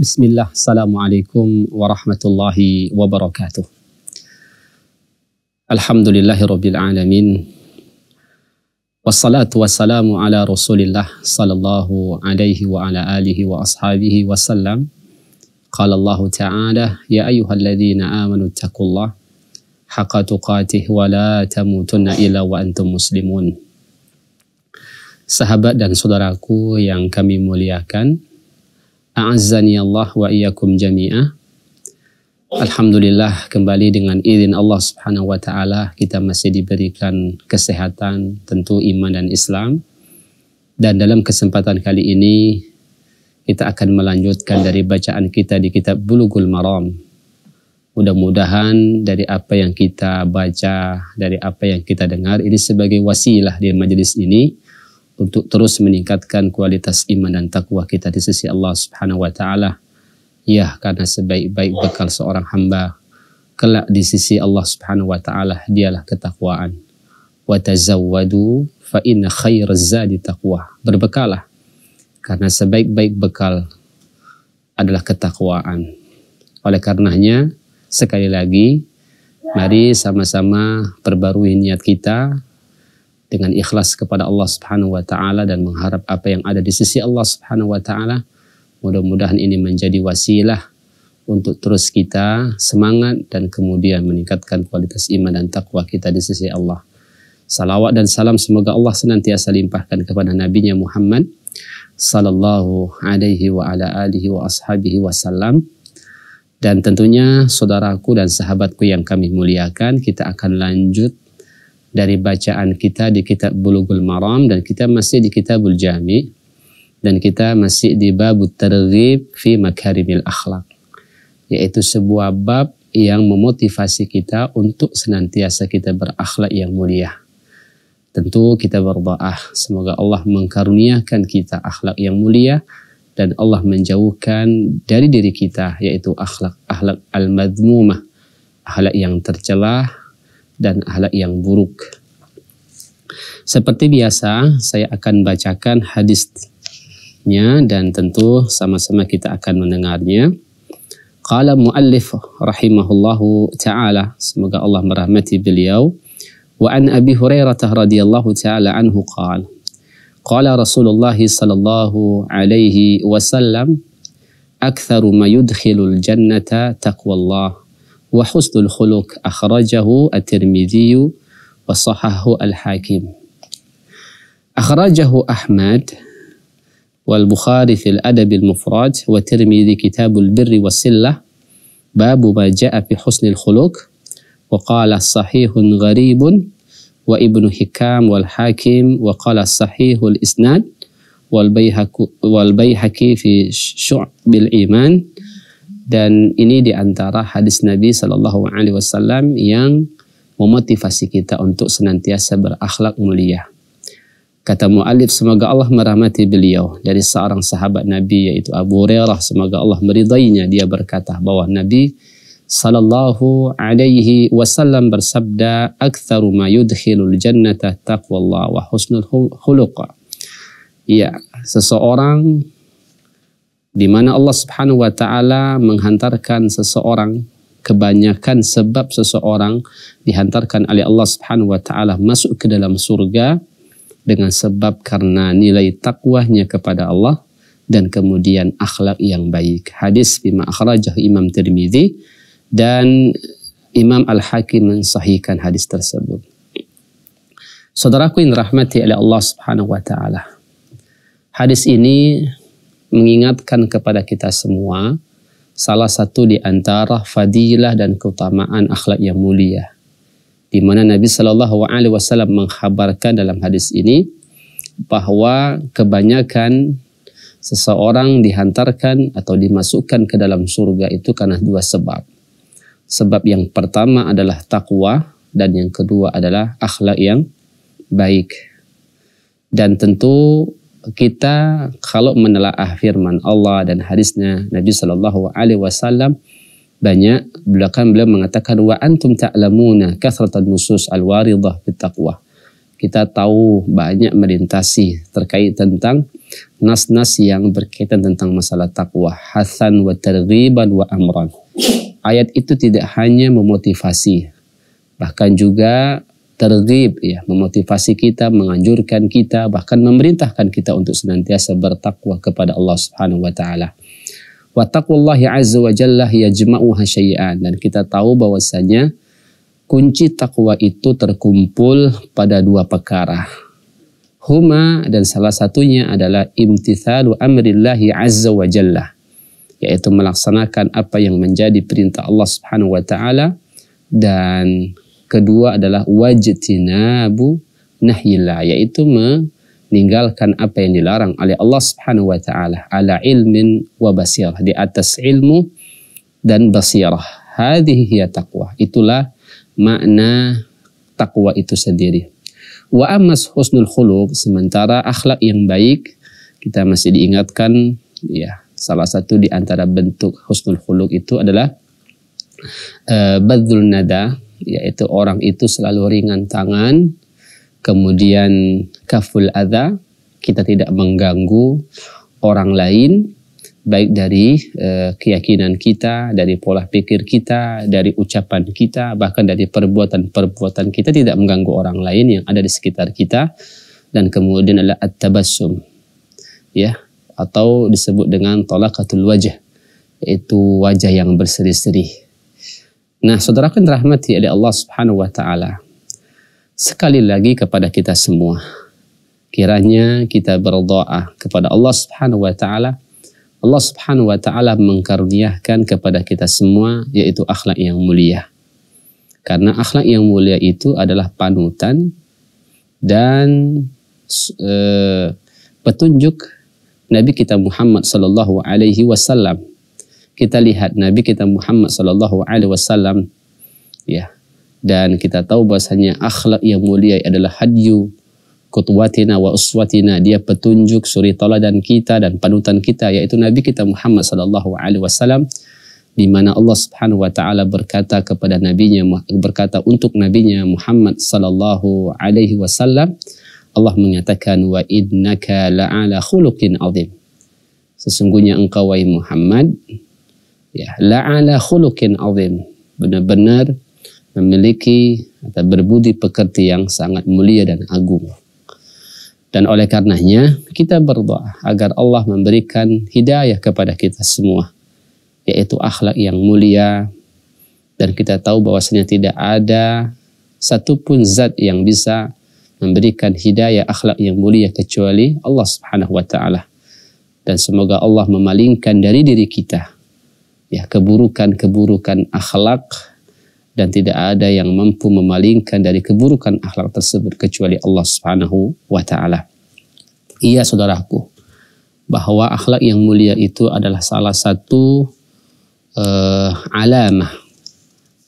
Bismillah, Assalamualaikum warahmatullahi wabarakatuh. Alhamdulillahi rabbil alamin. Wassalatu wassalamu ala rasulillah sallallahu alaihi wa ala alihi wa ashabihi wasallam. Qala Allah Ta'ala, Ya ayyuhalladzina amanu taqullah haqqa tuqatih wa la tamutunna illa wa antum muslimun. Sahabat dan saudaraku yang kami muliakan, A'azzani Allah wa iyyakum jami'ah. Alhamdulillah kembali dengan izin Allah Subhanahu wa taala kita masih diberikan kesehatan, tentu iman dan Islam. Dan dalam kesempatan kali ini kita akan melanjutkan dari bacaan kita di kitab Bulughul Maram. Mudah-mudahan dari apa yang kita baca, dari apa yang kita dengar ini sebagai wasilah di majelis ini untuk terus meningkatkan kualitas iman dan takwa kita di sisi Allah Subhanahu wa taala Ya, karena sebaik-baik bekal seorang hamba kelak di sisi Allah Subhanahu wa taala dialah ketakwaan. Wa tazawwadu fa inna khairaz zadi taqwa. Berbekalah karena sebaik-baik bekal adalah ketakwaan. Oleh karenanya, sekali lagi mari sama-sama perbarui niat kita dengan ikhlas kepada Allah Subhanahu wa taala dan mengharap apa yang ada di sisi Allah Subhanahu wa taala Mudah-mudahan ini menjadi wasilah untuk terus kita semangat dan kemudian meningkatkan kualitas iman dan takwa kita di sisi Allah. Salawat dan salam semoga Allah senantiasa limpahkan kepada Nabi Muhammad sallallahu alaihi wa ala alihi wa ashabihi wasallam. Dan tentunya saudaraku dan sahabatku yang kami muliakan, kita akan lanjut dari bacaan kita di kitab Bulughul Maram dan kita masih di kitabul Jami' dan kita masih di bab terghib fi makarimil akhlak yaitu sebuah bab yang memotivasi kita untuk senantiasa kita berakhlak yang mulia. Tentu kita berdoa semoga Allah mengkaruniakan kita akhlak yang mulia dan Allah menjauhkan dari diri kita yaitu akhlak akhlak al-madmumah, akhlak yang tercelah dan akhlak yang buruk. Seperti biasa, saya akan bacakan hadis nya dan tentu sama-sama kita akan mendengarnya. Qala muallif rahimahullahu taala semoga Allah merahmati beliau wa an Abi Hurairah radhiyallahu taala anhu qala qala Rasulullah sallallahu alaihi wasallam aktharu ma jannata taqwallah wa khuluq akhrajahu at-Tirmidzi wa sahahu al-Hakim akhrajahu Ahmad والبخاري في الأدب المفرد والترمذي كتاب البر والسلة باب ما جاء في حسن الخلق وقال صحيح غريب وابن حكام والحاكم وقال صحيح الإسناد والبيهقي في شعب الإيمان. Dan ini di antara hadis Nabi Shallallahu Alaihi Wasallam yang memotivasi kita untuk senantiasa berakhlak mulia. Kata mu'alif semoga Allah merahmati beliau dari seorang sahabat Nabi yaitu Abu Hurairah semoga Allah meridainya dia berkata bahwa Nabi sallallahu alaihi wasallam bersabda aktsaru ma yudkhilul jannata taqwallah wa husnul khuluq. Ya, seseorang di mana Allah Subhanahu wa taala menghantarkan seseorang kebanyakan sebab seseorang dihantarkan oleh Allah Subhanahu wa taala masuk ke dalam surga dengan sebab karena nilai takwahnya kepada Allah dan kemudian akhlak yang baik. Hadis bima akhrajah Imam Tirmidzi dan Imam Al-Hakim mensahihkan hadis tersebut. Saudaraku yang rahmati oleh Allah Subhanahu wa taala. Hadis ini mengingatkan kepada kita semua salah satu di antara fadilah dan keutamaan akhlak yang mulia di mana Nabi Shallallahu Alaihi Wasallam menghabarkan dalam hadis ini bahwa kebanyakan seseorang dihantarkan atau dimasukkan ke dalam surga itu karena dua sebab. Sebab yang pertama adalah takwa dan yang kedua adalah akhlak yang baik. Dan tentu kita kalau menelaah firman Allah dan hadisnya Nabi Shallallahu Alaihi Wasallam banyak belakang beliau mengatakan wa antum ta'lamuna kathratan nusus al-waridah fit taqwa. kita tahu banyak melintasi terkait tentang nas-nas yang berkaitan tentang masalah takwa hasan wa targhiban wa amran ayat itu tidak hanya memotivasi bahkan juga tergib ya memotivasi kita menganjurkan kita bahkan memerintahkan kita untuk senantiasa bertakwa kepada Allah Subhanahu wa taala wa taqwallahi azza wa jalla yajma'uha syai'an dan kita tahu bahwasanya kunci takwa itu terkumpul pada dua perkara. Huma dan salah satunya adalah imtithalu amrillahi azza wa jalla yaitu melaksanakan apa yang menjadi perintah Allah Subhanahu wa taala dan kedua adalah wajtinabu nahyillah yaitu meninggalkan apa yang dilarang oleh Allah Subhanahu wa taala ala ilmin wa basirah di atas ilmu dan basirah. Hadhihi hiya taqwa. Itulah makna takwa itu sendiri. Wa amas husnul khuluq sementara akhlak yang baik kita masih diingatkan ya salah satu di antara bentuk husnul khuluq itu adalah uh, badzul nada yaitu orang itu selalu ringan tangan kemudian kaful adha kita tidak mengganggu orang lain baik dari uh, keyakinan kita, dari pola pikir kita, dari ucapan kita, bahkan dari perbuatan-perbuatan kita tidak mengganggu orang lain yang ada di sekitar kita dan kemudian adalah at-tabassum ya atau disebut dengan talaqatul wajah yaitu wajah yang berseri-seri. Nah, saudara kan rahmati oleh Allah Subhanahu wa taala. Sekali lagi kepada kita semua, kiranya kita berdoa kepada Allah Subhanahu wa taala Allah Subhanahu wa taala mengkaruniakan kepada kita semua yaitu akhlak yang mulia. Karena akhlak yang mulia itu adalah panutan dan e, petunjuk Nabi kita Muhammad sallallahu alaihi wasallam. Kita lihat Nabi kita Muhammad sallallahu alaihi wasallam ya. Dan kita tahu bahasanya akhlak yang mulia adalah hadyu kutwatina wa uswatina dia petunjuk suri dan kita dan panutan kita yaitu Nabi kita Muhammad sallallahu alaihi wasallam di mana Allah Subhanahu wa taala berkata kepada nabinya berkata untuk nabinya Muhammad sallallahu alaihi wasallam Allah menyatakan wa innaka la'ala khuluqin azim sesungguhnya engkau wahai Muhammad ya la'ala khuluqin azim benar-benar memiliki atau berbudi pekerti yang sangat mulia dan agung dan oleh karenanya kita berdoa agar Allah memberikan hidayah kepada kita semua. Yaitu akhlak yang mulia. Dan kita tahu bahwasanya tidak ada satupun zat yang bisa memberikan hidayah akhlak yang mulia kecuali Allah Subhanahu wa taala. Dan semoga Allah memalingkan dari diri kita ya keburukan-keburukan akhlak dan tidak ada yang mampu memalingkan dari keburukan akhlak tersebut kecuali Allah Subhanahu wa taala. Iya saudaraku, bahwa akhlak yang mulia itu adalah salah satu uh, alamah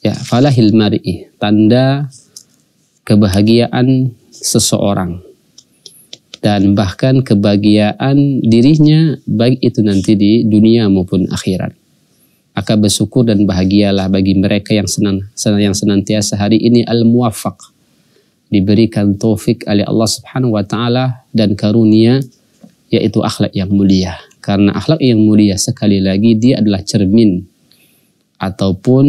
ya falahil mar'i, tanda kebahagiaan seseorang dan bahkan kebahagiaan dirinya baik itu nanti di dunia maupun akhirat maka bersyukur dan bahagialah bagi mereka yang senang yang senantiasa hari ini al muwafaq diberikan taufik oleh Allah Subhanahu wa taala dan karunia yaitu akhlak yang mulia. Karena akhlak yang mulia sekali lagi dia adalah cermin ataupun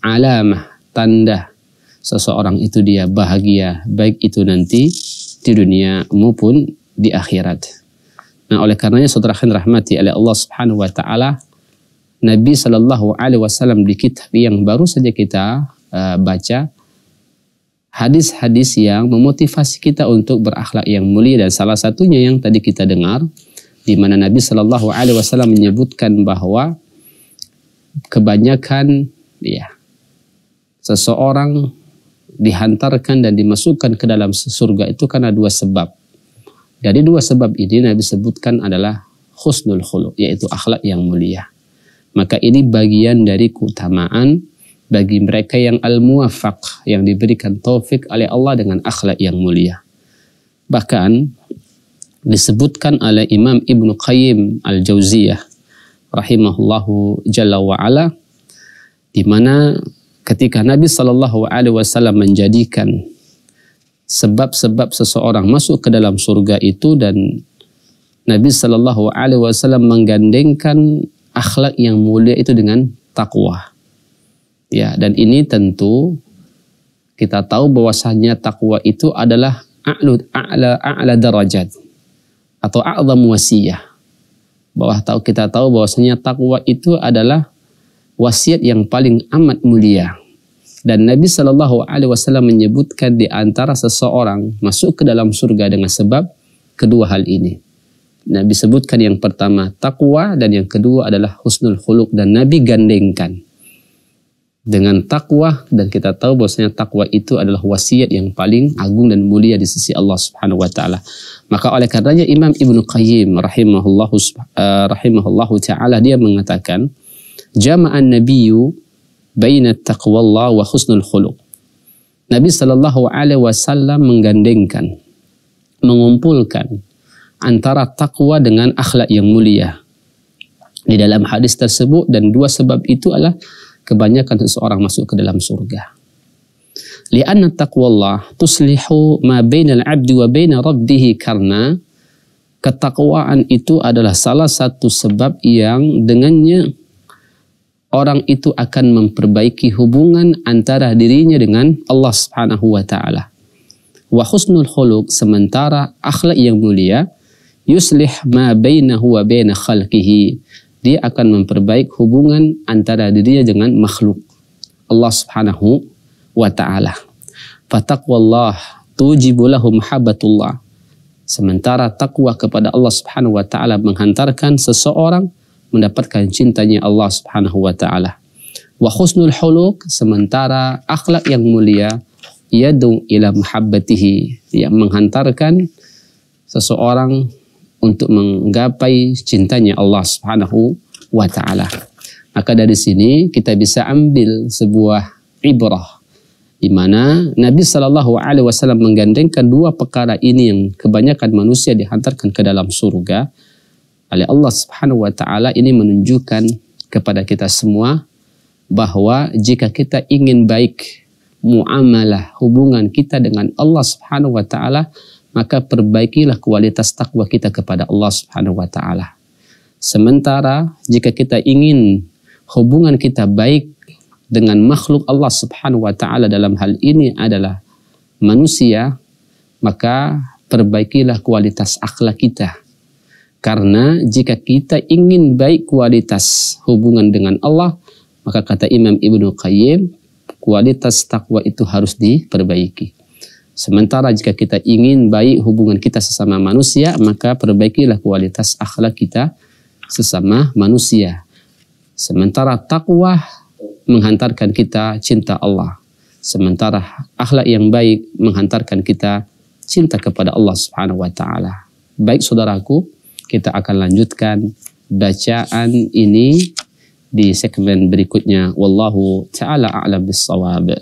alamah tanda seseorang itu dia bahagia baik itu nanti di dunia maupun di akhirat. Nah, oleh karenanya saudara rahmati oleh Allah Subhanahu wa taala Nabi Shallallahu Alaihi Wasallam di kitab yang baru saja kita uh, baca hadis-hadis yang memotivasi kita untuk berakhlak yang mulia dan salah satunya yang tadi kita dengar di mana Nabi Shallallahu Alaihi Wasallam menyebutkan bahwa kebanyakan ya seseorang dihantarkan dan dimasukkan ke dalam surga itu karena dua sebab. Dari dua sebab ini Nabi sebutkan adalah husnul khuluq yaitu akhlak yang mulia. Maka ini bagian dari keutamaan bagi mereka yang al-muwafaq, yang diberikan taufik oleh Allah dengan akhlak yang mulia. Bahkan disebutkan oleh Imam Ibnu Qayyim Al-Jauziyah rahimahullahu jalla wa ala di mana ketika Nabi Shallallahu alaihi wasallam menjadikan sebab-sebab seseorang masuk ke dalam surga itu dan Nabi Shallallahu Alaihi Wasallam menggandengkan akhlak yang mulia itu dengan takwa. Ya, dan ini tentu kita tahu bahwasanya takwa itu adalah a'la a'la a'la darajat atau a'zam wasiyah. Bahwa tahu kita tahu bahwasanya takwa itu adalah wasiat yang paling amat mulia. Dan Nabi Shallallahu Alaihi Wasallam menyebutkan di antara seseorang masuk ke dalam surga dengan sebab kedua hal ini. Nabi sebutkan yang pertama takwa dan yang kedua adalah husnul khuluq dan Nabi gandengkan dengan takwa dan kita tahu bahwasanya takwa itu adalah wasiat yang paling agung dan mulia di sisi Allah Subhanahu wa taala. Maka oleh karenanya Imam Ibnu Qayyim rahimahullahu uh, rahimahullahu taala dia mengatakan jama'an nabiyyu baina taqwallah wa husnul khuluq. Nabi Shallallahu alaihi wasallam menggandengkan mengumpulkan antara takwa dengan akhlak yang mulia. Di dalam hadis tersebut dan dua sebab itu adalah kebanyakan seseorang masuk ke dalam surga. Lianna taqwallah tuslihu ma bainal abdi wa baina rabbih karena ketakwaan itu adalah salah satu sebab yang dengannya orang itu akan memperbaiki hubungan antara dirinya dengan Allah Subhanahu wa taala. Wa husnul khuluq sementara akhlak yang mulia yuslih ma bainahu wa baina khalqihi dia akan memperbaik hubungan antara dirinya dengan makhluk Allah Subhanahu wa taala. Fataqwallah tujibu lahu mahabbatullah. Sementara takwa kepada Allah Subhanahu wa taala menghantarkan seseorang mendapatkan cintanya Allah Subhanahu wa taala. Wa husnul huluk sementara akhlak yang mulia yadu ila mahabbatihi yang menghantarkan seseorang untuk menggapai cintanya Allah Subhanahu wa taala. Maka dari sini kita bisa ambil sebuah ibrah di mana Nabi Shallallahu alaihi wasallam menggandengkan dua perkara ini yang kebanyakan manusia dihantarkan ke dalam surga oleh Allah Subhanahu wa taala ini menunjukkan kepada kita semua bahwa jika kita ingin baik muamalah hubungan kita dengan Allah Subhanahu wa taala maka perbaikilah kualitas takwa kita kepada Allah Subhanahu wa taala. Sementara jika kita ingin hubungan kita baik dengan makhluk Allah Subhanahu wa taala dalam hal ini adalah manusia, maka perbaikilah kualitas akhlak kita. Karena jika kita ingin baik kualitas hubungan dengan Allah, maka kata Imam Ibnu Qayyim, kualitas takwa itu harus diperbaiki. Sementara jika kita ingin baik hubungan kita sesama manusia, maka perbaikilah kualitas akhlak kita sesama manusia. Sementara takwa menghantarkan kita cinta Allah. Sementara akhlak yang baik menghantarkan kita cinta kepada Allah Subhanahu wa taala. Baik saudaraku, kita akan lanjutkan bacaan ini di segmen berikutnya. Wallahu taala a'lam bissawab.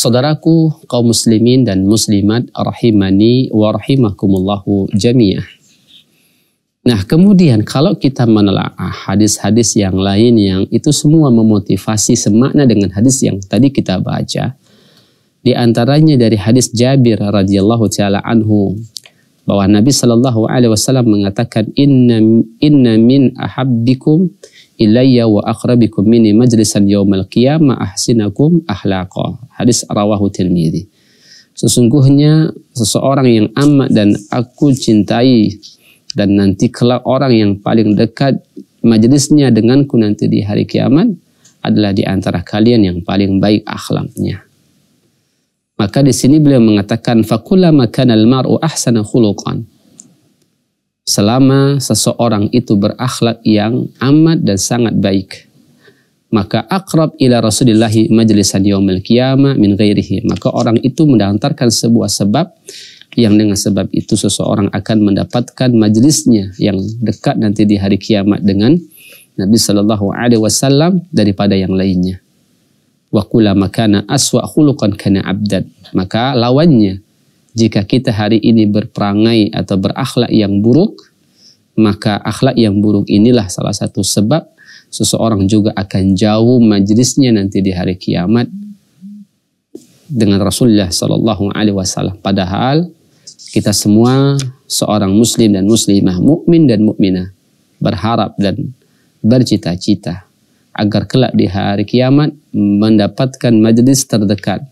Saudaraku kaum muslimin dan muslimat rahimani wa rahimakumullahu jami'ah. Nah kemudian kalau kita menelaah hadis-hadis yang lain yang itu semua memotivasi semakna dengan hadis yang tadi kita baca. Di antaranya dari hadis Jabir radhiyallahu taala anhu bahwa Nabi wasallam mengatakan inna inna min ahabbikum ilayya wa akrabikum minni majlisan yaumal qiyamah ahsinakum ahlaqa. Hadis rawahu Tirmidzi. Sesungguhnya seseorang yang amat dan aku cintai dan nanti kelak orang yang paling dekat majelisnya denganku nanti di hari kiamat adalah di antara kalian yang paling baik akhlaknya. Maka di sini beliau mengatakan fakullama kana al-mar'u ahsana khuluqan selama seseorang itu berakhlak yang amat dan sangat baik. maka akrab ila Rasulillahi majlisan yaumil qiyamah min ghairihi. Maka orang itu mendantarkan sebuah sebab yang dengan sebab itu seseorang akan mendapatkan majlisnya yang dekat nanti di hari kiamat dengan Nabi Shallallahu Alaihi Wasallam daripada yang lainnya. Wa kula makana aswa khuluqan kana abdad. Maka lawannya jika kita hari ini berperangai atau berakhlak yang buruk, maka akhlak yang buruk inilah salah satu sebab seseorang juga akan jauh majlisnya nanti di hari kiamat dengan Rasulullah Sallallahu Alaihi Wasallam. Padahal kita semua seorang Muslim dan Muslimah, mukmin dan mukminah berharap dan bercita-cita agar kelak di hari kiamat mendapatkan majlis terdekat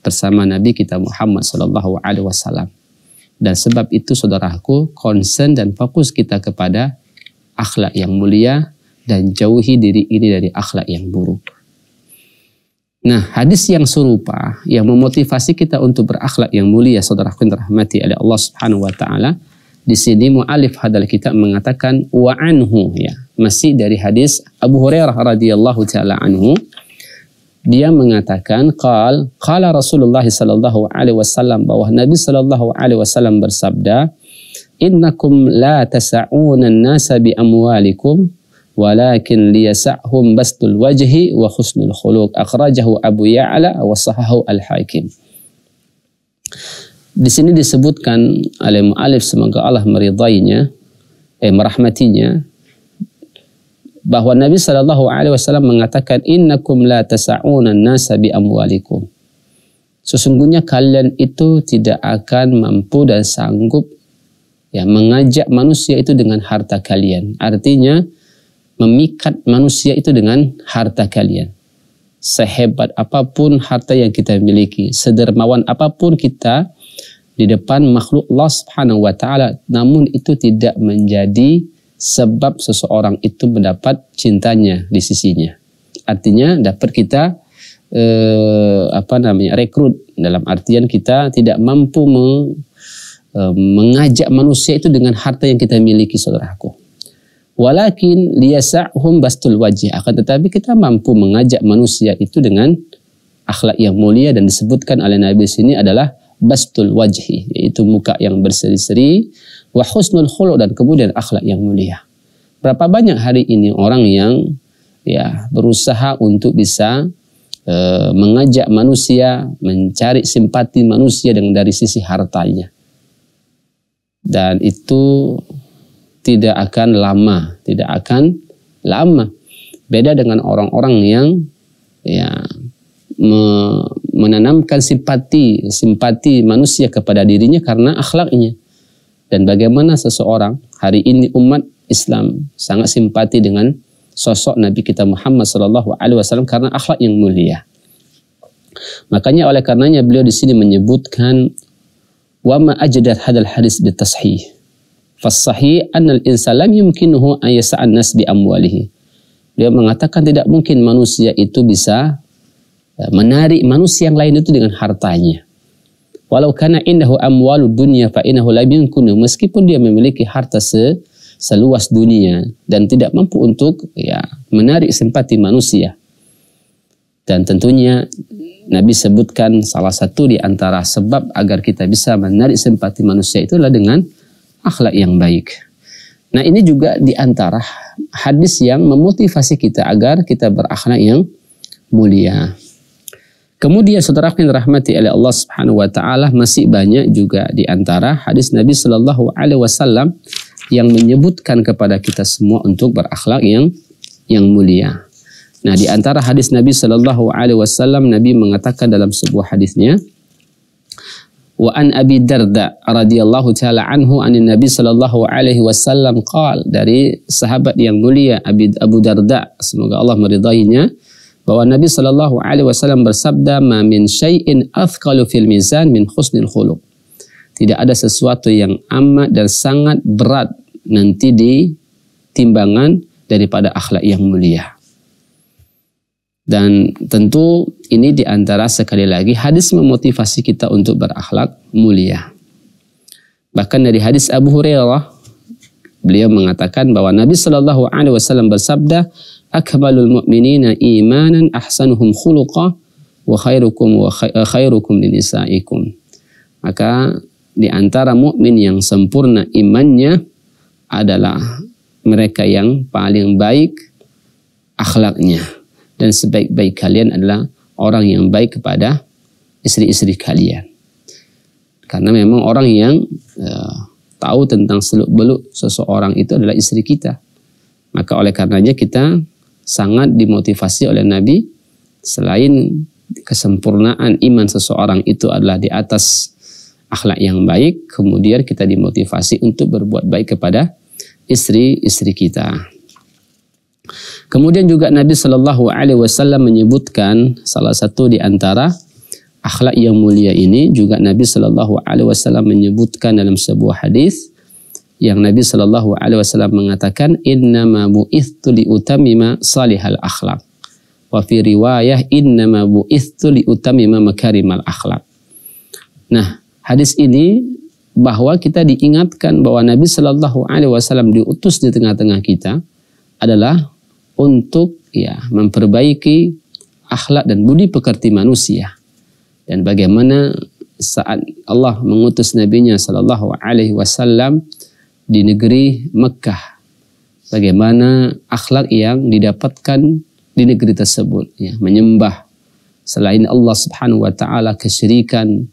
bersama Nabi kita Muhammad Sallallahu Alaihi Wasallam. Dan sebab itu saudaraku, concern dan fokus kita kepada akhlak yang mulia, dan jauhi diri ini dari akhlak yang buruk. Nah, hadis yang serupa yang memotivasi kita untuk berakhlak yang mulia, saudaraku yang dirahmati oleh Allah Subhanahu wa taala, di sini mualif hadal kitab mengatakan wa anhu ya, masih dari hadis Abu Hurairah radhiyallahu taala anhu dia mengatakan qal qala Rasulullah sallallahu alaihi wasallam bahwa Nabi sallallahu alaihi wasallam bersabda innakum la tas'una an-nasa bi amwalikum walakin liyasa'hum bastul wajhi wa husnul khuluq akhrajahu Abu Ya'la wa sahahu Al-Hakim di sini disebutkan oleh mu'alif semoga Allah meridainya eh merahmatinya bahwa Nabi Shallallahu Alaihi Wasallam mengatakan innakum la tasa'una nasa bi amwalikum sesungguhnya kalian itu tidak akan mampu dan sanggup ya mengajak manusia itu dengan harta kalian artinya memikat manusia itu dengan harta kalian. Sehebat apa pun harta yang kita miliki, sedermawan apa pun kita di depan makhluk Allah Subhanahu wa taala, namun itu tidak menjadi sebab seseorang itu mendapat cintanya di sisinya. Artinya dapat kita eh, apa namanya rekrut dalam artian kita tidak mampu meng, eh, mengajak manusia itu dengan harta yang kita miliki saudaraku Walakin liyasa'hum bastul wajih. Akan tetapi kita mampu mengajak manusia itu dengan akhlak yang mulia dan disebutkan oleh Nabi sini adalah bastul wajhi. Yaitu muka yang berseri-seri. Wa husnul khulu dan kemudian akhlak yang mulia. Berapa banyak hari ini orang yang ya berusaha untuk bisa e, mengajak manusia, mencari simpati manusia dengan dari sisi hartanya. Dan itu tidak akan lama, tidak akan lama. Beda dengan orang-orang yang ya me, menanamkan simpati simpati manusia kepada dirinya karena akhlaknya. Dan bagaimana seseorang hari ini umat Islam sangat simpati dengan sosok Nabi kita Muhammad Sallallahu Alaihi Wasallam karena akhlak yang mulia. Makanya oleh karenanya beliau di sini menyebutkan wa ma ajdat hadal hadis bitashih Fasahi annal insa lam yumkinuhu an nas bi amwalihi. Dia mengatakan tidak mungkin manusia itu bisa ya, menarik manusia yang lain itu dengan hartanya. Walau kana indahu amwalu dunya fa innahu lam yumkinu meskipun dia memiliki harta se seluas dunia dan tidak mampu untuk ya menarik simpati manusia. Dan tentunya Nabi sebutkan salah satu di antara sebab agar kita bisa menarik simpati manusia itu adalah dengan akhlak yang baik. Nah ini juga di antara hadis yang memotivasi kita agar kita berakhlak yang mulia. Kemudian saudara yang dirahmati oleh Allah Subhanahu wa taala masih banyak juga di antara hadis Nabi Shallallahu alaihi wasallam yang menyebutkan kepada kita semua untuk berakhlak yang yang mulia. Nah, di antara hadis Nabi Shallallahu alaihi wasallam Nabi mengatakan dalam sebuah hadisnya, wa an Abi Darda radhiyallahu taala anhu anin Nabi sallallahu alaihi wasallam qal dari sahabat yang mulia Abi Abu Darda semoga Allah meridainya bahwa Nabi sallallahu alaihi wasallam bersabda ma min syai'in athqalu fil mizan min husnil khuluq tidak ada sesuatu yang amat dan sangat berat nanti di timbangan daripada akhlak yang mulia dan tentu ini di antara sekali lagi hadis memotivasi kita untuk berakhlak mulia. Bahkan dari hadis Abu Hurairah, beliau mengatakan bahwa Nabi Shallallahu Alaihi Wasallam bersabda, akmalul mu'minina imanan ahsanuhum khuluqa wa khairukum wa khairukum linisaikum. Maka di antara mukmin yang sempurna imannya adalah mereka yang paling baik akhlaknya dan sebaik-baik kalian adalah orang yang baik kepada istri-istri kalian. Karena memang orang yang uh, tahu tentang seluk-beluk seseorang itu adalah istri kita. Maka oleh karenanya kita sangat dimotivasi oleh Nabi selain kesempurnaan iman seseorang itu adalah di atas akhlak yang baik, kemudian kita dimotivasi untuk berbuat baik kepada istri-istri kita. Kemudian juga Nabi Shallallahu Alaihi Wasallam menyebutkan salah satu di antara akhlak yang mulia ini juga Nabi Shallallahu Alaihi Wasallam menyebutkan dalam sebuah hadis yang Nabi Shallallahu Alaihi Wasallam mengatakan Inna ma bu'ithtu li utamima salihal akhlak wa fi riwayah Inna ma bu'ithtu li utamima makarimal akhlak. Nah, hadis ini bahwa kita diingatkan bahwa Nabi Shallallahu Alaihi Wasallam diutus di tengah-tengah kita adalah untuk ya memperbaiki akhlak dan budi pekerti manusia dan bagaimana saat Allah mengutus nabinya Shallallahu Alaihi Wasallam di negeri Mekah bagaimana akhlak yang didapatkan di negeri tersebut ya menyembah selain Allah Subhanahu wa taala kesyirikan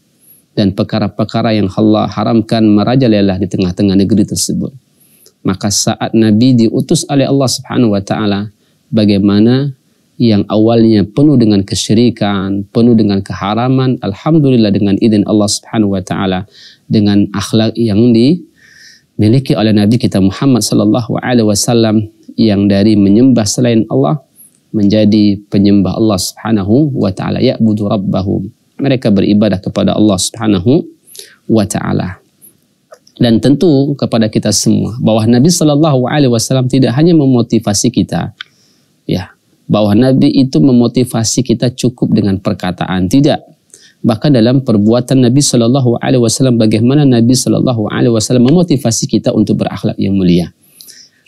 dan perkara-perkara yang Allah haramkan merajalela di tengah-tengah negeri tersebut. Maka saat Nabi diutus oleh Allah Subhanahu wa taala bagaimana yang awalnya penuh dengan kesyirikan, penuh dengan keharaman, alhamdulillah dengan izin Allah Subhanahu wa taala dengan akhlak yang dimiliki oleh Nabi kita Muhammad sallallahu alaihi wasallam yang dari menyembah selain Allah menjadi penyembah Allah Subhanahu wa taala ya'budu rabbahum mereka beribadah kepada Allah Subhanahu wa taala. Dan tentu kepada kita semua bahwa Nabi Shallallahu alaihi wasallam tidak hanya memotivasi kita ya, bahwa Nabi itu memotivasi kita cukup dengan perkataan, tidak. Bahkan dalam perbuatan Nabi Shallallahu alaihi wasallam bagaimana Nabi Shallallahu alaihi wasallam memotivasi kita untuk berakhlak yang mulia.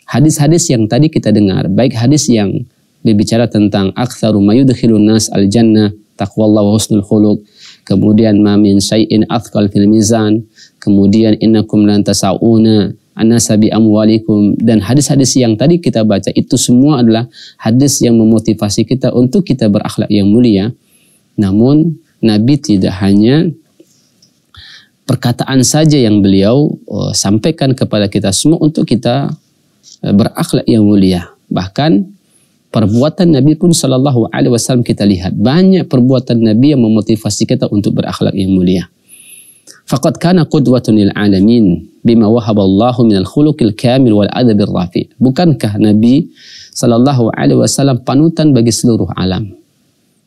Hadis-hadis yang tadi kita dengar, baik hadis yang berbicara tentang aktsaru mayudkhilun nas al jannah taqwallah wa husnul khuluq kemudian ma min syai'in athqal fil mizan kemudian innakum lan tasauna anasabi amwalikum dan hadis-hadis yang tadi kita baca itu semua adalah hadis yang memotivasi kita untuk kita berakhlak yang mulia namun Nabi tidak hanya perkataan saja yang beliau oh, sampaikan kepada kita semua untuk kita uh, berakhlak yang mulia bahkan perbuatan Nabi pun Shallallahu Alaihi Wasallam kita lihat banyak perbuatan Nabi yang memotivasi kita untuk berakhlak yang mulia. Fakat kana qudwatun alamin bima wahaballahu minal khuluqil kamil wal adabil rafi. Bukankah Nabi Shallallahu Alaihi Wasallam panutan bagi seluruh alam?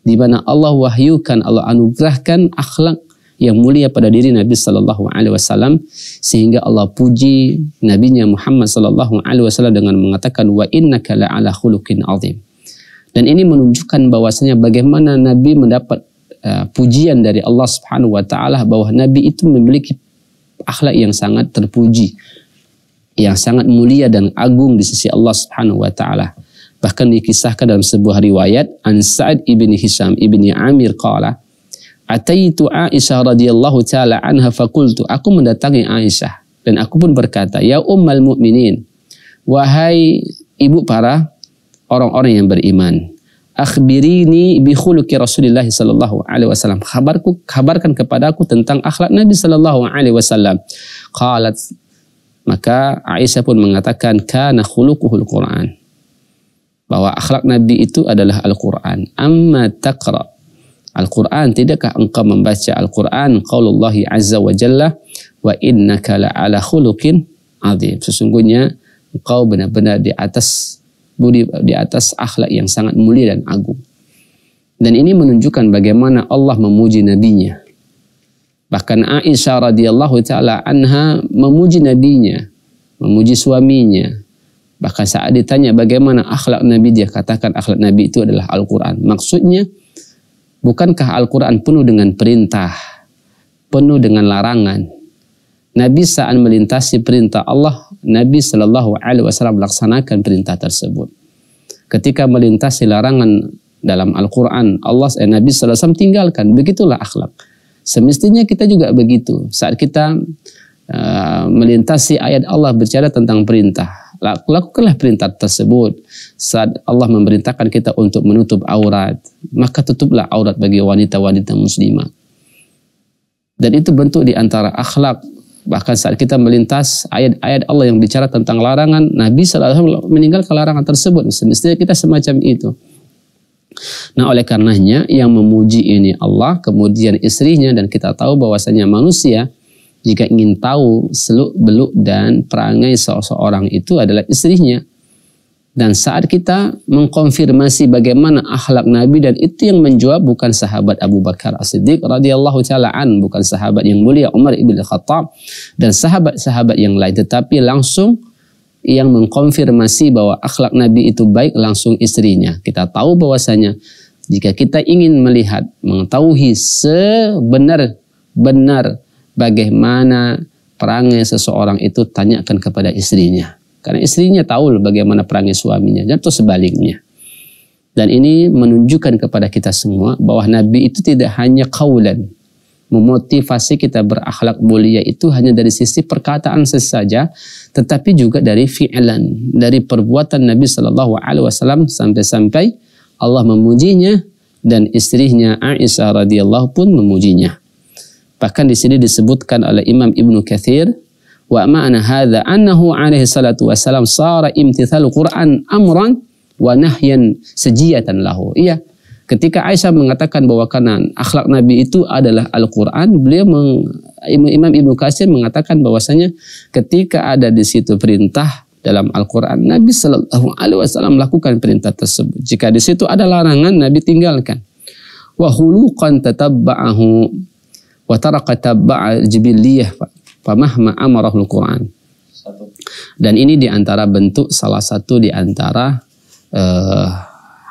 Di mana Allah wahyukan, Allah anugerahkan akhlak yang mulia pada diri Nabi Shallallahu Alaihi Wasallam sehingga Allah puji Nabi Muhammad Shallallahu Alaihi Wasallam dengan mengatakan wa inna kala ala khuluqin azim. Dan ini menunjukkan bahwasanya bagaimana Nabi mendapat uh, pujian dari Allah Subhanahu Wa Taala bahwa Nabi itu memiliki akhlak yang sangat terpuji yang sangat mulia dan agung di sisi Allah Subhanahu Wa Taala bahkan dikisahkan dalam sebuah riwayat an Sa'ad ibni Hisham ibni Amir qala Ataitu Aisyah radhiyallahu taala anha fakultu. Aku mendatangi Aisyah dan aku pun berkata ya ummal mukminin wahai ibu para orang-orang yang beriman akhbirini bi khuluqi Rasulillah sallallahu alaihi wasallam. Kabarku kabarkan kepadaku tentang akhlak Nabi sallallahu alaihi wasallam. Qalat maka Aisyah pun mengatakan kana khuluquhul Quran bahwa akhlak Nabi itu adalah Al-Quran amma taqra Al-Quran, tidakkah engkau membaca Al-Quran? Qaulullah Azza wa Jalla wa innaka la'ala khuluqin azim. Sesungguhnya engkau benar-benar di atas budi di atas akhlak yang sangat mulia dan agung. Dan ini menunjukkan bagaimana Allah memuji nabinya. Bahkan Aisyah radhiyallahu taala anha memuji nabinya, memuji suaminya. Bahkan saat ditanya bagaimana akhlak Nabi dia katakan akhlak Nabi itu adalah Al-Qur'an. Maksudnya Bukankah Al-Quran penuh dengan perintah, penuh dengan larangan? Nabi saat melintasi perintah Allah, Nabi Shallallahu Alaihi Wasallam melaksanakan perintah tersebut. ketika melintasi larangan dalam Al-Quran Allah eh, Nabi SAW tinggalkan begitulah akhlak semestinya kita juga begitu saat kita uh, melintasi ayat Allah berbicara tentang perintah lakukanlah perintah tersebut. Saat Allah memerintahkan kita untuk menutup aurat maka tutuplah aurat bagi wanita-wanita muslimah. Dan itu bentuk di antara akhlak. Bahkan saat kita melintas ayat-ayat Allah yang bicara tentang larangan Nabi SAW meninggalkan larangan tersebut. Semestinya kita semacam itu. Nah oleh karenanya yang memuji ini Allah, kemudian istrinya dan kita tahu bahwasanya manusia jika ingin tahu seluk beluk dan perangai seseorang itu adalah istrinya. Dan saat kita mengkonfirmasi bagaimana akhlak Nabi dan itu yang menjawab bukan sahabat Abu Bakar As-Siddiq radhiyallahu taala an, bukan sahabat yang mulia Umar ibn Khattab dan sahabat-sahabat yang lain tetapi langsung yang mengkonfirmasi bahwa akhlak Nabi itu baik langsung istrinya. Kita tahu bahwasanya jika kita ingin melihat, mengetahui sebenar-benar bagaimana perangai seseorang itu tanyakan kepada istrinya. Karena istrinya tahu bagaimana perangai suaminya dan itu sebaliknya. Dan ini menunjukkan kepada kita semua bahwa Nabi itu tidak hanya kaulan, memotivasi kita berakhlak mulia itu hanya dari sisi perkataan saja, tetapi juga dari fi'lan, dari perbuatan Nabi Wasallam sampai-sampai Allah memujinya dan istrinya Aisyah radhiyallahu pun memujinya. Bahkan di sini disebutkan oleh Imam Ibnu Kathir wa ma'na hadza annahu alaihi salatu wasalam sara imtithal Quran amran wa nahyan sajiyatan lahu. Iya, Ketika Aisyah mengatakan bahwa kanan akhlak Nabi itu adalah Al-Quran, beliau meng, Imam Ibnu Katsir mengatakan bahwasanya ketika ada di situ perintah dalam Al-Quran, Nabi Shallallahu Alaihi Wasallam melakukan perintah tersebut. Jika di situ ada larangan, Nabi tinggalkan. Wahulukan tatabba'ahu wa taraka tabba'a jibiliyah amarahul Quran. Dan ini di antara bentuk salah satu di antara uh,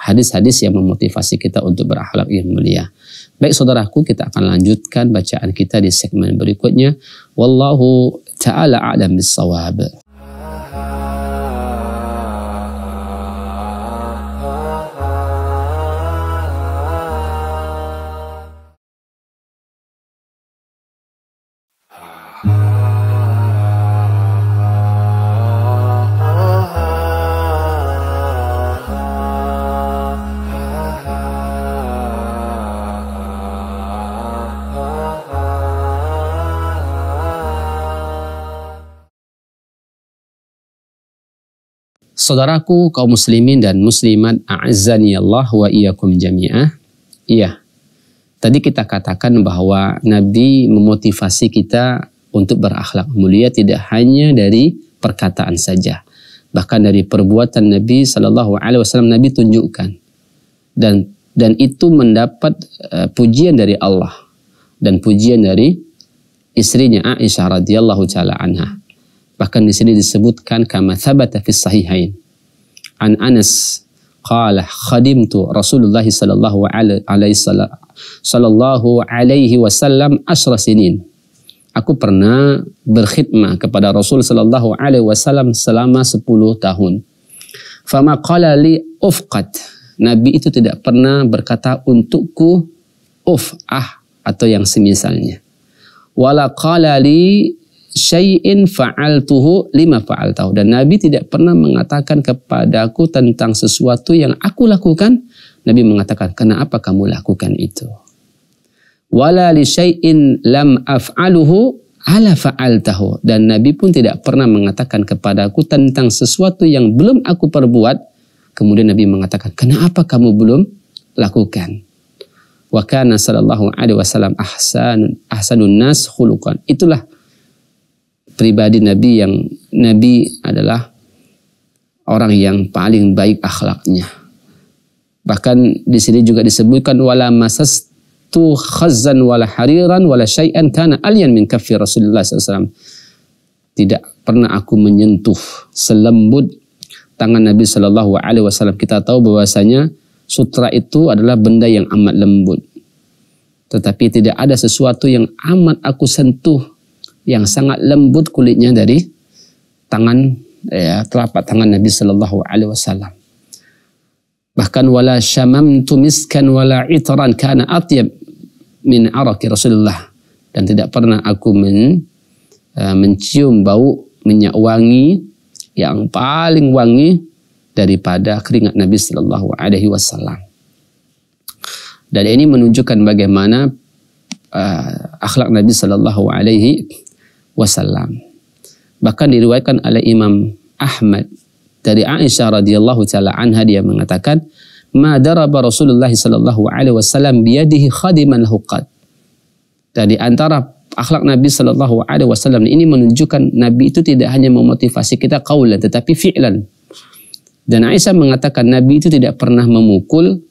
hadis-hadis yang memotivasi kita untuk berakhlak yang mulia. Baik saudaraku, kita akan lanjutkan bacaan kita di segmen berikutnya. Wallahu ta'ala a'lam bis-shawab. Saudaraku kaum muslimin dan muslimat a'azzani Allah wa iyyakum jami'ah. Iya. Tadi kita katakan bahwa Nabi memotivasi kita untuk berakhlak mulia tidak hanya dari perkataan saja. Bahkan dari perbuatan Nabi Shallallahu alaihi wasallam Nabi tunjukkan. Dan dan itu mendapat uh, pujian dari Allah dan pujian dari istrinya Aisyah radhiyallahu taala anha. Bahkan di sini disebutkan kama thabata fi sahihain an Anas qala khadimtu Rasulullah sallallahu alaihi sallallahu alaihi wasallam asra sinin. Aku pernah berkhidmah kepada Rasul sallallahu alaihi wasallam selama 10 tahun. Fama qala li ufqat. Nabi itu tidak pernah berkata untukku uf ah atau yang semisalnya. Wala qala li syai'in fa'altuhu lima fa'altahu. Dan Nabi tidak pernah mengatakan kepadaku tentang sesuatu yang aku lakukan. Nabi mengatakan, kenapa kamu lakukan itu? Wala li syai'in lam af'aluhu ala fa'altahu. Dan Nabi pun tidak pernah mengatakan kepadaku tentang sesuatu yang belum aku perbuat. Kemudian Nabi mengatakan, kenapa kamu belum lakukan? Wa kana sallallahu alaihi wasallam ahsanun ahsanun nas khuluqan. Itulah pribadi Nabi yang Nabi adalah orang yang paling baik akhlaknya. Bahkan di sini juga disebutkan wala masas tu khazan wala hariran wala syai'an kana alyan min kaffi Rasulullah SAW. Tidak pernah aku menyentuh selembut tangan Nabi Shallallahu Alaihi Wasallam. Kita tahu bahwasanya sutra itu adalah benda yang amat lembut. Tetapi tidak ada sesuatu yang amat aku sentuh yang sangat lembut kulitnya dari tangan ya, telapak tangan Nabi Shallallahu Alaihi Wasallam. Bahkan wala syamamtu miskan wala itran kana atyab min araki Rasulullah dan tidak pernah aku men, uh, mencium bau minyak wangi yang paling wangi daripada keringat Nabi Sallallahu Alaihi Wasallam. Dan ini menunjukkan bagaimana uh, akhlak Nabi Sallallahu Alaihi Wasallam. Bahkan diriwayatkan oleh Imam Ahmad dari Aisyah radhiyallahu taala anha dia mengatakan, "Ma daraba Rasulullah sallallahu alaihi wasallam biyadihi khadiman lahu qad." Dari antara akhlak Nabi sallallahu alaihi wasallam ini menunjukkan Nabi itu tidak hanya memotivasi kita kaulan tetapi fi'lan. Dan Aisyah mengatakan Nabi itu tidak pernah memukul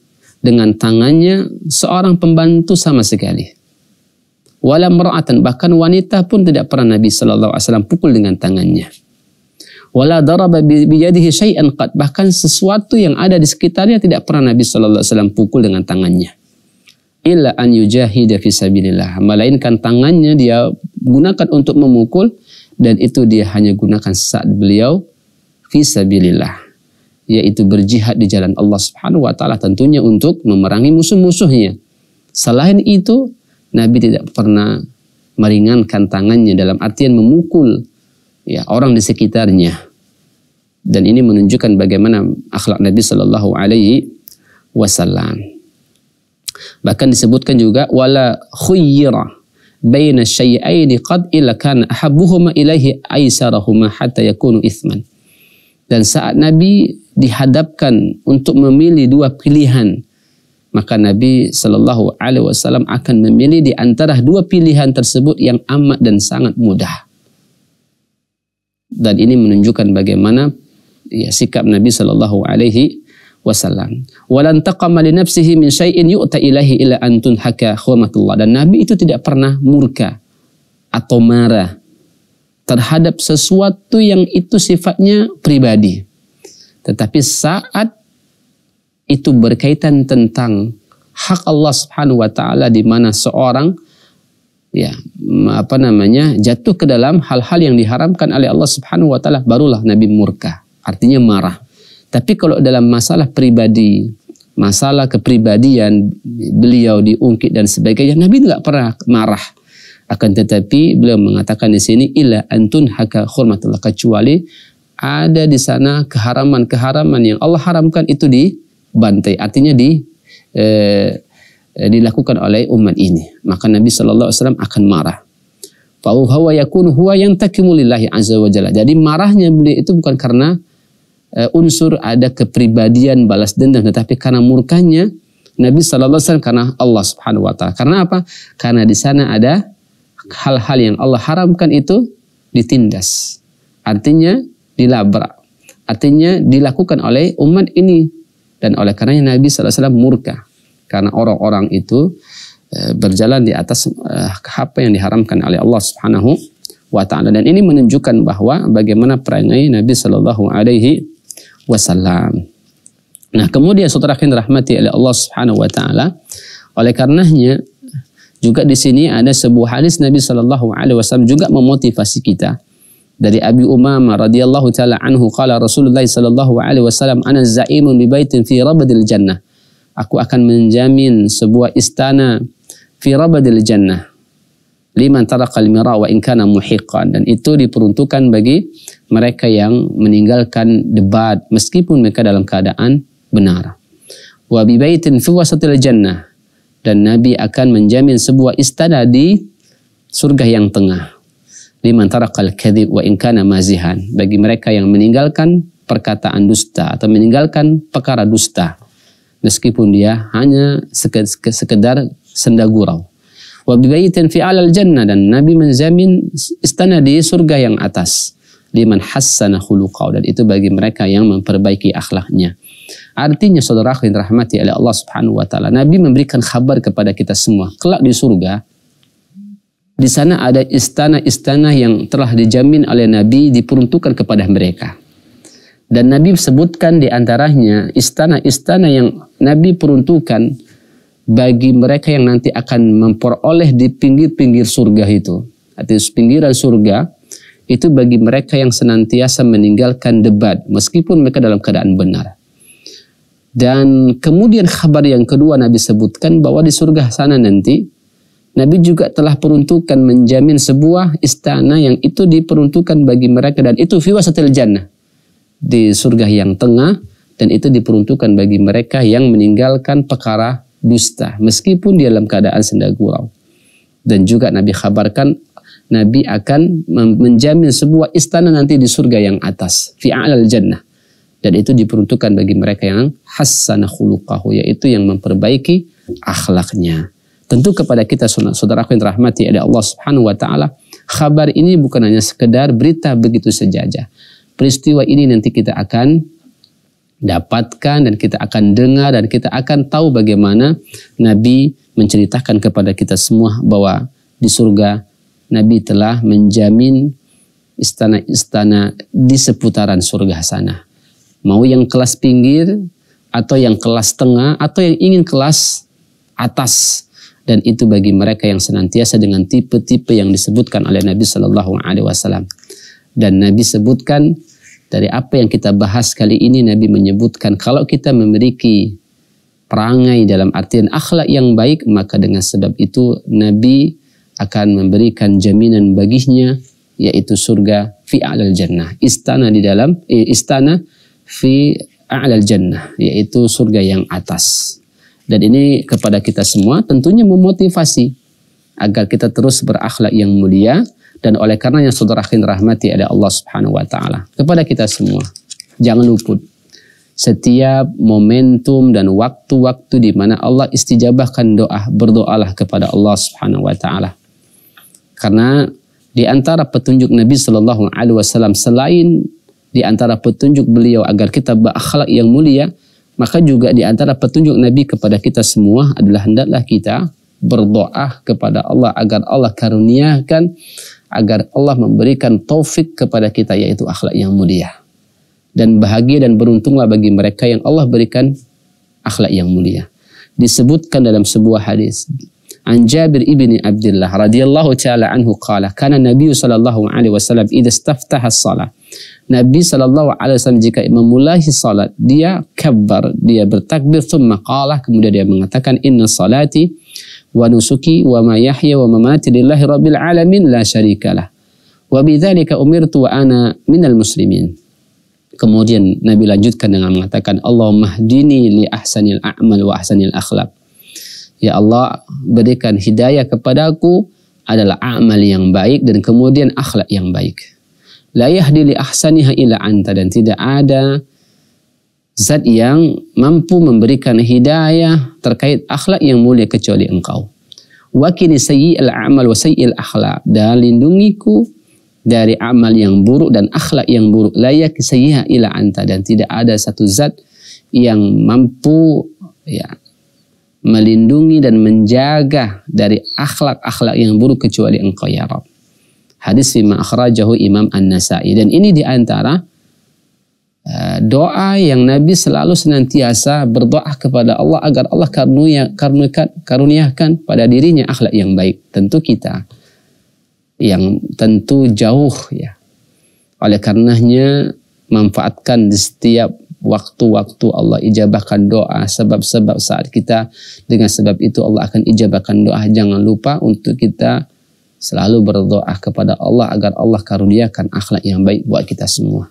dengan tangannya seorang pembantu sama sekali. Wala mera'atan bahkan wanita pun tidak pernah Nabi sallallahu alaihi wasallam pukul dengan tangannya. Wala daraba biyadihi syai'an qad bahkan sesuatu yang ada di sekitarnya tidak pernah Nabi sallallahu alaihi wasallam pukul dengan tangannya. Illa an yujahida fi sabilillah. Melainkan tangannya dia gunakan untuk memukul dan itu dia hanya gunakan saat beliau fi sabilillah yaitu berjihad di jalan Allah Subhanahu wa taala tentunya untuk memerangi musuh-musuhnya. Selain itu, Nabi tidak pernah meringankan tangannya dalam artian memukul ya orang di sekitarnya. Dan ini menunjukkan bagaimana akhlak Nabi Shallallahu alaihi wasallam. Bahkan disebutkan juga wala khuyyira baina syai'aini qad illa kana ahabbuhuma ilaihi aisarahuma hatta yakunu ithman. Dan saat Nabi dihadapkan untuk memilih dua pilihan, maka Nabi Shallallahu Alaihi Wasallam akan memilih di antara dua pilihan tersebut yang amat dan sangat mudah. Dan ini menunjukkan bagaimana ya, sikap Nabi Shallallahu Alaihi Wasallam. Walan nafsihi min syai'in yu'ta ilahi ila antun haka hurmatullah. Dan Nabi itu tidak pernah murka atau marah terhadap sesuatu yang itu sifatnya pribadi. Tetapi saat itu berkaitan tentang hak Allah Subhanahu wa taala di mana seorang ya apa namanya jatuh ke dalam hal-hal yang diharamkan oleh Allah Subhanahu wa taala barulah Nabi murka. Artinya marah. Tapi kalau dalam masalah pribadi masalah kepribadian beliau diungkit dan sebagainya Nabi tidak pernah marah. Akan tetapi beliau mengatakan di sini illa antun haka hormatullah kecuali ada di sana keharaman-keharaman yang Allah haramkan itu dibantai. Artinya di eh, dilakukan oleh umat ini. Maka Nabi Wasallam akan marah. Yang. Jadi marahnya beliau itu bukan karena uh, unsur ada kepribadian balas dendam, tetapi karena murkanya Nabi Wasallam karena Allah Subhanahu Wa Taala. Karena apa? Karena di sana ada hal-hal yang Allah haramkan itu ditindas. Artinya dilabrak. Artinya dilakukan oleh umat ini. Dan oleh karenanya Nabi SAW murka. Karena orang-orang itu e, berjalan di atas e, apa yang diharamkan oleh Allah Subhanahu wa taala dan ini menunjukkan bahwa bagaimana perangai Nabi Shallallahu alaihi wasallam. Nah, kemudian saudara yang rahmati oleh Allah Subhanahu wa taala, oleh karenanya juga di sini ada sebuah hadis Nabi Shallallahu alaihi wasallam juga memotivasi kita dari Abi Umamah radhiyallahu taala anhu qala Rasulullah sallallahu alaihi wasallam ana zaimun bi baitin fi rabadil jannah. Aku akan menjamin sebuah istana fi rabadil jannah. Liman tarakal mira wa in kana muhiqqan dan itu diperuntukkan bagi mereka yang meninggalkan debat meskipun mereka dalam keadaan benar. Wa bi baitin fi wasatil jannah. Dan Nabi akan menjamin sebuah istana di surga yang tengah liman tarakal kadhib wa in kana mazihan. Bagi mereka yang meninggalkan perkataan dusta atau meninggalkan perkara dusta meskipun dia hanya sekedar senda gurau. Wa bibaitin fi alal jannah dan nabi menjamin istana di surga yang atas. Liman hassana khuluqau dan itu bagi mereka yang memperbaiki akhlaknya. Artinya saudara yang rahmati oleh Allah Subhanahu wa taala nabi memberikan kabar kepada kita semua kelak di surga di sana ada istana-istana yang telah dijamin oleh Nabi diperuntukkan kepada mereka. Dan Nabi sebutkan di antaranya istana-istana yang Nabi peruntukkan bagi mereka yang nanti akan memperoleh di pinggir-pinggir surga itu. Atau pinggiran surga itu bagi mereka yang senantiasa meninggalkan debat meskipun mereka dalam keadaan benar. Dan kemudian kabar yang kedua Nabi sebutkan bahwa di surga sana nanti Nabi juga telah peruntukan menjamin sebuah istana yang itu diperuntukkan bagi mereka dan itu fi wasatil jannah di surga yang tengah dan itu diperuntukkan bagi mereka yang meninggalkan perkara dusta meskipun di dalam keadaan senda gurau. Dan juga Nabi kabarkan Nabi akan menjamin sebuah istana nanti di surga yang atas fi a'lal jannah dan itu diperuntukkan bagi mereka yang hasanah khuluqahu yaitu yang memperbaiki akhlaknya. Tentu kepada kita saudaraku yang rahmati oleh Allah Subhanahu wa taala, kabar ini bukan hanya sekedar berita begitu saja. Peristiwa ini nanti kita akan dapatkan dan kita akan dengar dan kita akan tahu bagaimana Nabi menceritakan kepada kita semua bahwa di surga Nabi telah menjamin istana-istana di seputaran surga sana. Mau yang kelas pinggir atau yang kelas tengah atau yang ingin kelas atas dan itu bagi mereka yang senantiasa dengan tipe-tipe yang disebutkan oleh Nabi Shallallahu Alaihi Wasallam dan Nabi sebutkan dari apa yang kita bahas kali ini Nabi menyebutkan kalau kita memiliki perangai dalam artian akhlak yang baik maka dengan sebab itu Nabi akan memberikan jaminan baginya yaitu surga fi a'lal jannah istana di dalam eh, istana fi a'lal jannah yaitu surga yang atas. Dan ini kepada kita semua tentunya memotivasi agar kita terus berakhlak yang mulia dan oleh karenanya saudara akhir rahmati ada Allah Subhanahu wa taala. Kepada kita semua jangan luput setiap momentum dan waktu-waktu di mana Allah istijabahkan doa, berdoalah kepada Allah Subhanahu wa taala. Karena di antara petunjuk Nabi wasallam selain di antara petunjuk beliau agar kita berakhlak yang mulia, maka juga di antara petunjuk Nabi kepada kita semua adalah hendaklah kita berdoa kepada Allah agar Allah karuniakan agar Allah memberikan taufik kepada kita yaitu akhlak yang mulia. Dan bahagia dan beruntunglah bagi mereka yang Allah berikan akhlak yang mulia. Disebutkan dalam sebuah hadis An Jabir ibni Abdullah radhiyallahu taala anhu qala kana Nabi sallallahu alaihi wasallam idza istaftaha Nabi Wasallam jika memulai salat dia kabar dia bertakbir thumma qala kemudian dia mengatakan inna salati wa nusuki wa ma yahya wa mamati lillahi rabbil alamin la syarikalah wa bidzalika umirtu wa ana minal muslimin. Kemudian Nabi lanjutkan dengan mengatakan Allahumma hdini li ahsanil a'mal wa ahsanil akhlaq. Ya Allah berikan hidayah kepadaku adalah amal yang baik dan kemudian akhlak yang baik la yahdi li ahsaniha anta dan tidak ada zat yang mampu memberikan hidayah terkait akhlak yang mulia kecuali engkau. Wakini sayyi'il amal wa sayyi'il akhlak dan lindungiku dari amal yang buruk dan akhlak yang buruk. Layak sayyiha ila anta dan tidak ada satu zat yang mampu ya melindungi dan menjaga dari akhlak-akhlak yang buruk kecuali engkau ya Rabb. Hadis lima akhrajahu Imam An-Nasai. Dan ini di antara uh, doa yang Nabi selalu senantiasa berdoa kepada Allah agar Allah karunia, karuniakan pada dirinya akhlak yang baik. Tentu kita yang tentu jauh ya. Oleh karenanya manfaatkan di setiap waktu-waktu Allah ijabahkan doa sebab-sebab saat kita dengan sebab itu Allah akan ijabahkan doa jangan lupa untuk kita selalu berdoa kepada Allah agar Allah karuniakan akhlak yang baik buat kita semua.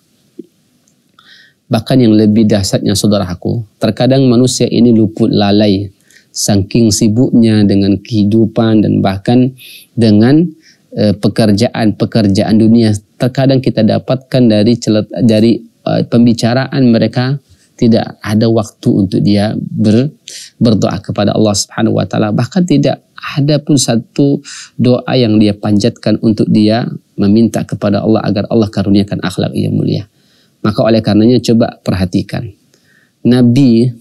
Bahkan yang lebih dahsyatnya saudaraku, terkadang manusia ini luput lalai saking sibuknya dengan kehidupan dan bahkan dengan eh, pekerjaan-pekerjaan dunia. Terkadang kita dapatkan dari dari uh, pembicaraan mereka tidak ada waktu untuk dia ber, berdoa kepada Allah Subhanahu wa taala bahkan tidak ada pun satu doa yang dia panjatkan untuk dia meminta kepada Allah agar Allah karuniakan akhlak yang mulia. Maka oleh karenanya coba perhatikan. Nabi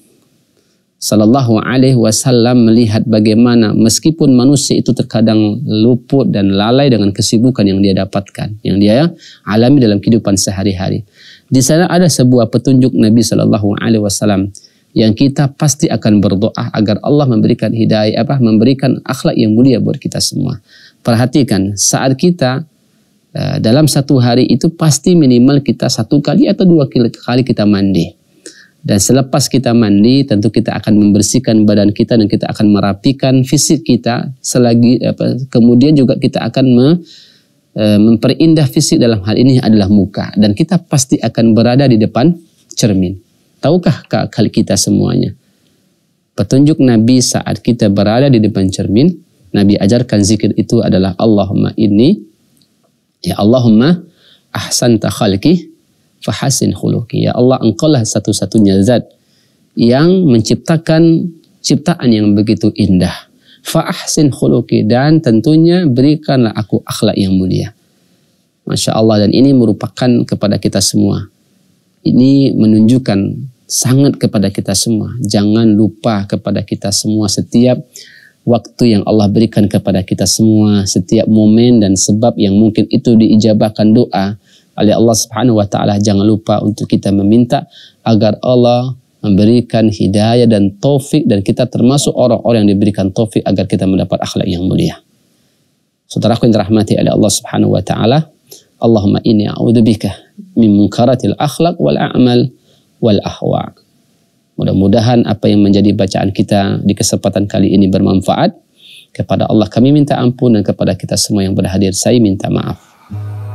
Sallallahu Alaihi Wasallam melihat bagaimana meskipun manusia itu terkadang luput dan lalai dengan kesibukan yang dia dapatkan, yang dia alami dalam kehidupan sehari-hari. Di sana ada sebuah petunjuk Nabi Sallallahu Alaihi Wasallam yang kita pasti akan berdoa agar Allah memberikan hidayah apa memberikan akhlak yang mulia buat kita semua. Perhatikan saat kita uh, dalam satu hari itu pasti minimal kita satu kali atau dua kali kita mandi. Dan selepas kita mandi, tentu kita akan membersihkan badan kita dan kita akan merapikan fisik kita. Selagi apa, kemudian juga kita akan me, e, memperindah fisik dalam hal ini adalah muka dan kita pasti akan berada di depan cermin. Tahukah kali kita semuanya? Petunjuk Nabi saat kita berada di depan cermin, Nabi ajarkan zikir itu adalah Allahumma inni ya Allahumma ahsanta khalqi fahasin khuluqi. Ya Allah, engkaulah satu-satunya zat yang menciptakan ciptaan yang begitu indah. Fahsin khuluqi dan tentunya berikanlah aku akhlak yang mulia. Masya Allah dan ini merupakan kepada kita semua. Ini menunjukkan sangat kepada kita semua. Jangan lupa kepada kita semua setiap waktu yang Allah berikan kepada kita semua, setiap momen dan sebab yang mungkin itu diijabahkan doa oleh Allah Subhanahu wa taala jangan lupa untuk kita meminta agar Allah memberikan hidayah dan taufik dan kita termasuk orang-orang yang diberikan taufik agar kita mendapat akhlak yang mulia. Saudaraku yang dirahmati oleh Allah Subhanahu wa taala, Allahumma inni a'udzubika min munkaratil akhlak wal a'mal wal ahwa. Mudah-mudahan apa yang menjadi bacaan kita di kesempatan kali ini bermanfaat. Kepada Allah kami minta ampun dan kepada kita semua yang berhadir saya minta maaf.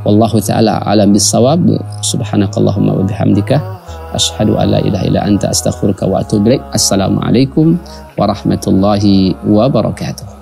Wallahu taala alam bisawab. Subhanakallahumma wa bihamdika asyhadu an la ilaha illa anta astaghfiruka wa atubu ilaik. Assalamualaikum warahmatullahi wabarakatuh.